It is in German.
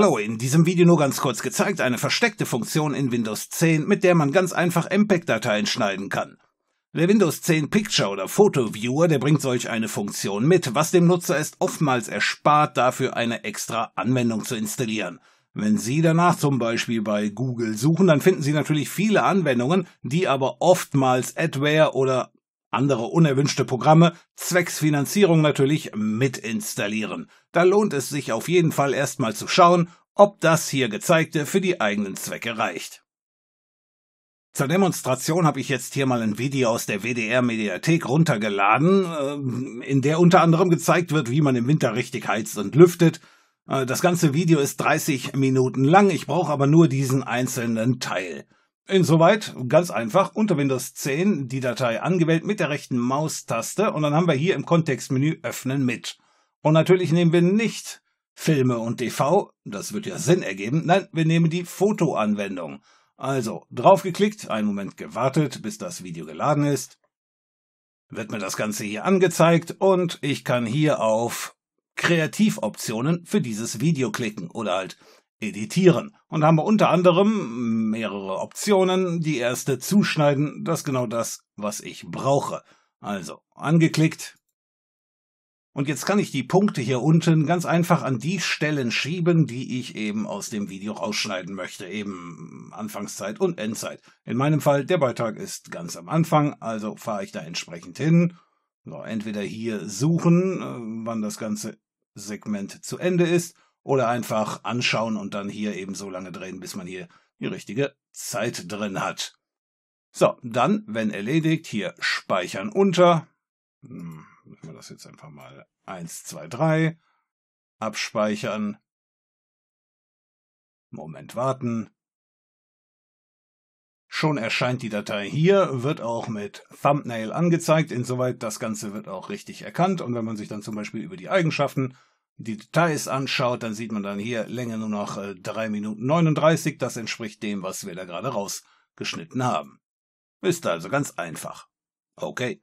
Hallo, in diesem Video nur ganz kurz gezeigt eine versteckte Funktion in Windows 10, mit der man ganz einfach MPEG-Dateien schneiden kann. Der Windows 10 Picture oder Photo Viewer, der bringt solch eine Funktion mit, was dem Nutzer es oftmals erspart, dafür eine extra Anwendung zu installieren. Wenn Sie danach zum Beispiel bei Google suchen, dann finden Sie natürlich viele Anwendungen, die aber oftmals Adware oder andere unerwünschte Programme zwecks Finanzierung natürlich mit installieren. Da lohnt es sich auf jeden Fall erstmal zu schauen, ob das hier gezeigte für die eigenen Zwecke reicht. Zur Demonstration habe ich jetzt hier mal ein Video aus der WDR-Mediathek runtergeladen, äh, in der unter anderem gezeigt wird, wie man im Winter richtig heizt und lüftet. Äh, das ganze Video ist 30 Minuten lang, ich brauche aber nur diesen einzelnen Teil. Insoweit ganz einfach unter Windows 10 die Datei angewählt mit der rechten Maustaste und dann haben wir hier im Kontextmenü Öffnen mit. Und natürlich nehmen wir nicht Filme und DV, das wird ja Sinn ergeben, nein, wir nehmen die Fotoanwendung. Also draufgeklickt, einen Moment gewartet, bis das Video geladen ist, wird mir das Ganze hier angezeigt und ich kann hier auf Kreativoptionen für dieses Video klicken oder halt editieren. Und haben wir unter anderem mehrere Optionen. Die erste zuschneiden, das ist genau das, was ich brauche. Also angeklickt. Und jetzt kann ich die Punkte hier unten ganz einfach an die Stellen schieben, die ich eben aus dem Video rausschneiden möchte. Eben Anfangszeit und Endzeit. In meinem Fall, der Beitrag ist ganz am Anfang, also fahre ich da entsprechend hin. So, entweder hier suchen, äh, wann das ganze Segment zu Ende ist, oder einfach anschauen und dann hier eben so lange drehen, bis man hier die richtige Zeit drin hat. So, dann, wenn erledigt, hier speichern unter. Hm, machen wir das jetzt einfach mal 1, 2, 3. Abspeichern. Moment warten. Schon erscheint die Datei hier, wird auch mit Thumbnail angezeigt, insoweit das Ganze wird auch richtig erkannt. Und wenn man sich dann zum Beispiel über die Eigenschaften die Details anschaut, dann sieht man dann hier Länge nur noch äh, 3 Minuten 39. Das entspricht dem, was wir da gerade rausgeschnitten haben. Ist also ganz einfach. Okay.